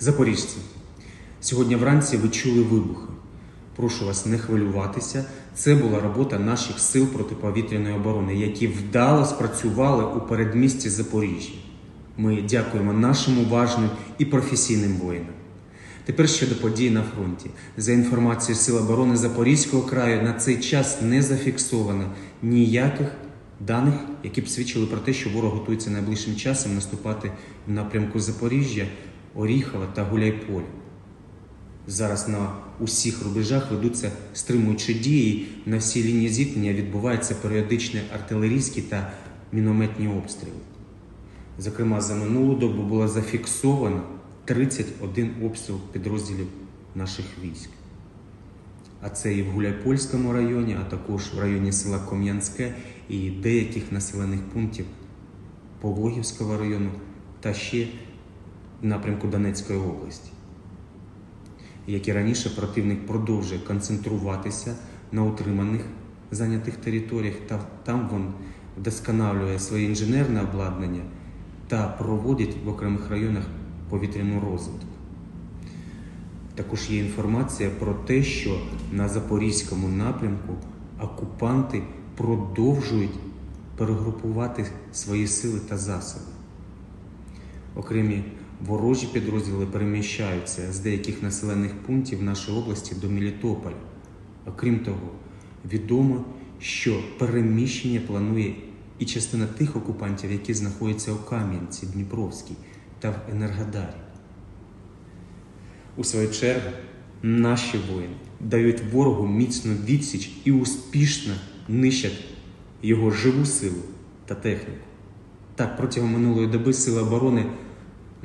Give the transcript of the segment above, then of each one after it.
Запоріжці, сьогодні вранці ви чули вибухи. Прошу вас не хвилюватися. Це була робота наших сил протиповітряної оборони, які вдало спрацювали у передмісті Запоріжжя. Ми дякуємо нашим уважним і професійним воїнам. Тепер щодо подій на фронті. За інформацією Сил оборони Запорізького краю, на цей час не зафіксовано ніяких даних, які б свідчили про те, що ворог готується найближчим часом наступати в напрямку Запоріжжя, Оріхова та Гуляйполя. Зараз на усіх рубежах ведуться стримуючі дії. На всій лінії зіткнення відбуваються періодичні артилерійські та мінометні обстріли. Зокрема, за минулу добу було зафіксовано 31 обстріл підрозділів наших військ. А це і в Гуляйпольському районі, а також в районі села Ком'янське і деяких населених пунктів Пологівського району та ще напрямку Донецької області. Як і раніше, противник продовжує концентруватися на утриманих зайнятих територіях, та там він вдосконалює своє інженерне обладнання та проводить в окремих районах повітряну розвитку. Також є інформація про те, що на Запорізькому напрямку окупанти продовжують перегрупувати свої сили та засоби. Окремі ворожі підрозділи переміщаються з деяких населених пунктів нашої області до Мелітополя. Окрім того, відомо, що переміщення планує і частина тих окупантів, які знаходяться у Кам'янці, Дніпровській та в Енергодарі. У свою чергу, наші воїни дають ворогу міцну відсіч і успішно нищать його живу силу та техніку. Так, протягом минулої доби Сили оборони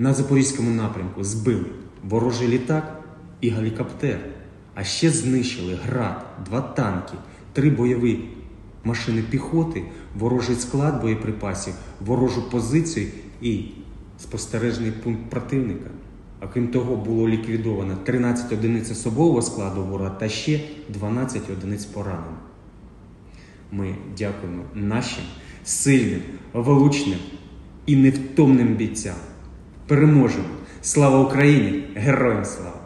на Запорізькому напрямку збили ворожий літак і гелікоптер, а ще знищили град, два танки, три бойові машини піхоти, ворожий склад боєприпасів, ворожу позицію і спостережний пункт противника. Окрім того, було ліквідовано 13 одиниць особового складу ворога та ще 12 одиниць поранених. Ми дякуємо нашим сильним, влучним і невтомним бійцям. Переможемо! Слава Україні! Героям слава!